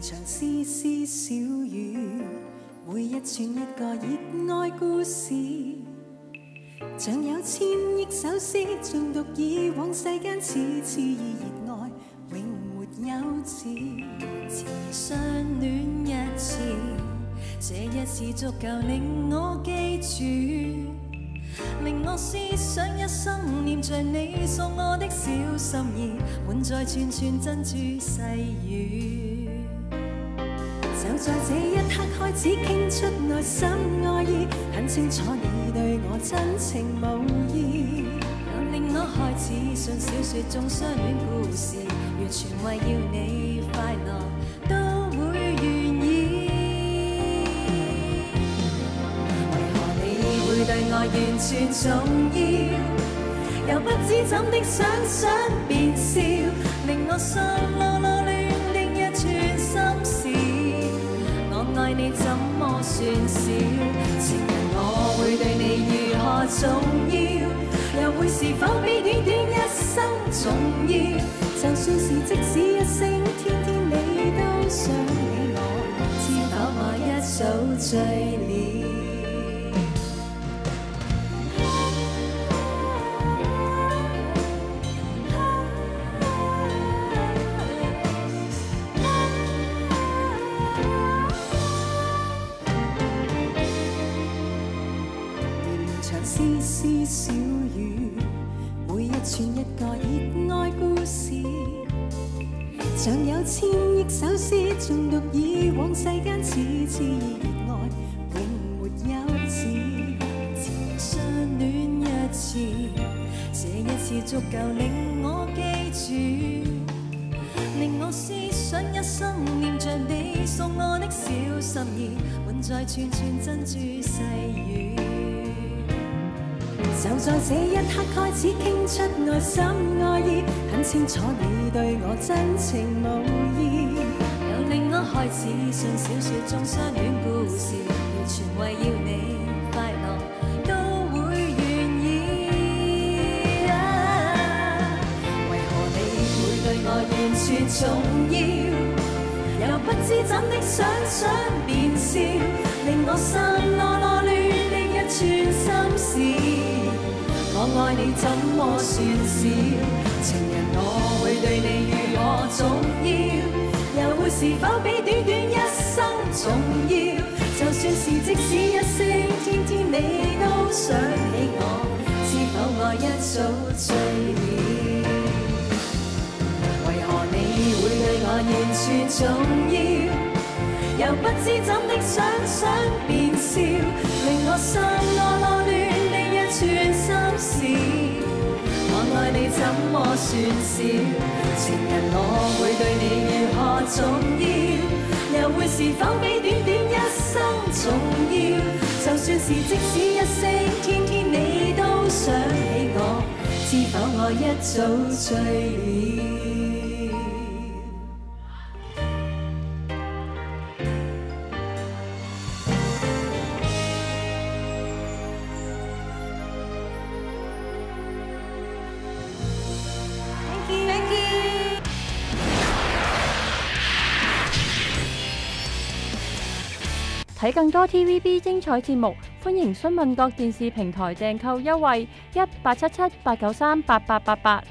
长丝丝小雨，每一串一个热爱故事，像有千亿首诗诵读以往世间，次次以热爱永没有止。情相恋一次，这一次足够令我记住，令我思想一生念着你送我的小心意，满载串串珍珠细雨。就在这一刻开始倾出内心爱意，很清楚你对我真情无意，令我开始信小说中相恋故事，完全为要你快乐都会愿意。为何你会对我完全重要？又不知怎的想想便笑，令我心啰啰。爱你怎么算少？情人我会对你如何重要？又会是否比短短一生重要？就算是即使一声天天你都想你，我知否我一首醉了？丝丝小雨，每一串一个热爱故事，像有千亿首诗诵读，以往世间次次热爱，永没有止。相恋一次，这一次足够令我记住，令我思想一生念着你送我的小心意，混在串串珍珠细雨。就在这一刻开始倾出内心爱意，很清楚你对我真情无意，又令我开始信小说中相恋故事，完全为要你快乐都会愿意。为何你会对我完全重要？又不知怎的想想便笑，令我心。我爱你怎么算少？情人我会对你如我重要，又会是否比短短一生重要？就算是即使一声天天你都想起我，知否爱一早醉了？为何你会对我完全重要？又不知怎的想想便笑，令我心落落乱。怎么算少？情人我会对你如何重要？又会是否比短短一生重要？就算是即使一声，天天你都想起我，知否我一早醉了？睇更多 TVB 精彩节目，欢迎询问各电视平台订购优惠，一八七七八九三八八八八。